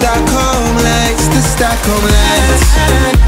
Stockholm lights, the Stockholm lights.